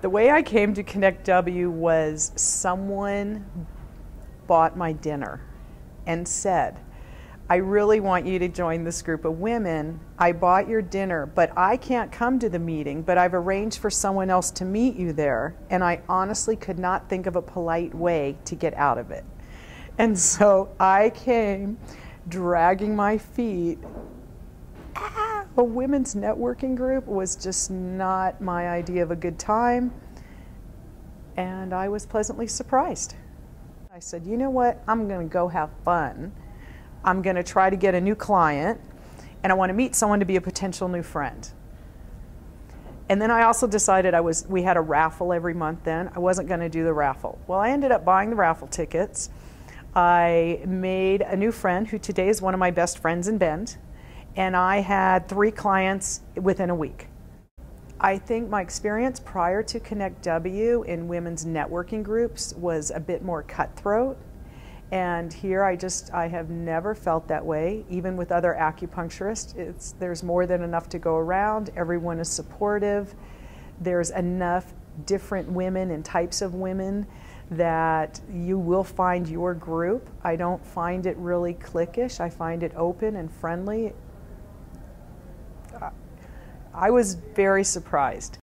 The way I came to Connect W was someone bought my dinner and said, I really want you to join this group of women. I bought your dinner, but I can't come to the meeting, but I've arranged for someone else to meet you there. And I honestly could not think of a polite way to get out of it. And so I came dragging my feet. A women's networking group was just not my idea of a good time. And I was pleasantly surprised. I said, you know what? I'm going to go have fun. I'm going to try to get a new client, and I want to meet someone to be a potential new friend. And then I also decided I was we had a raffle every month then. I wasn't going to do the raffle. Well, I ended up buying the raffle tickets. I made a new friend who today is one of my best friends in Bend, and I had 3 clients within a week. I think my experience prior to Connect W in women's networking groups was a bit more cutthroat and here I just, I have never felt that way, even with other acupuncturists. It's, there's more than enough to go around. Everyone is supportive. There's enough different women and types of women that you will find your group. I don't find it really cliquish. I find it open and friendly. I was very surprised.